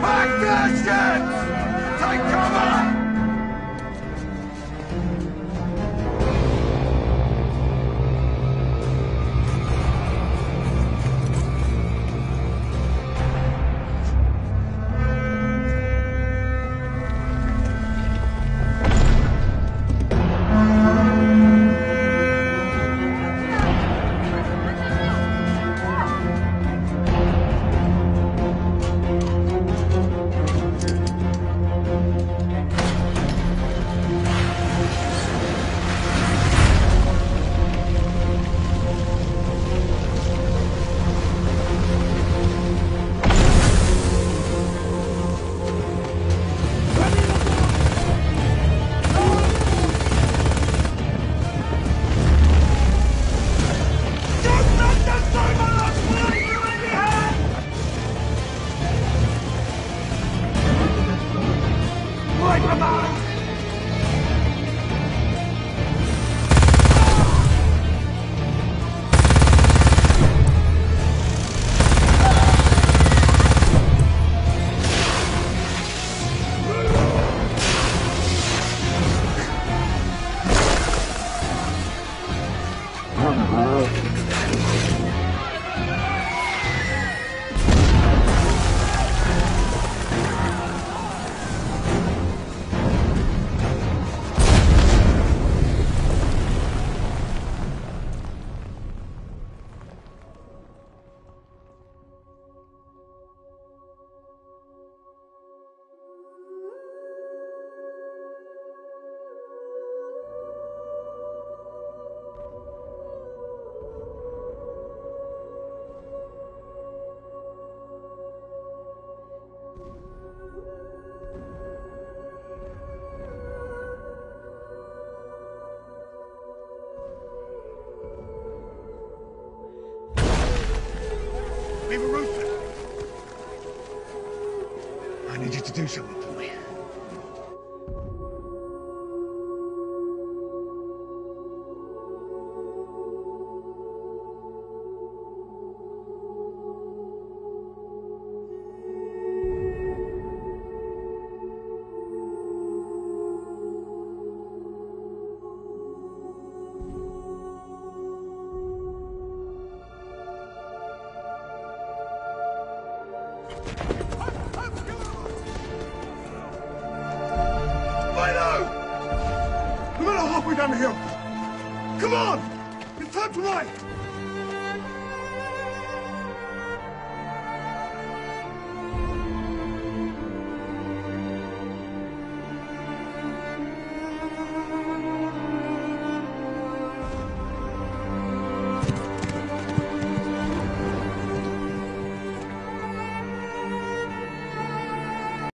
My conscience! Take cover! Viva Ruther! I need you to do something No halfway down the hill. Come on! It's time to ride!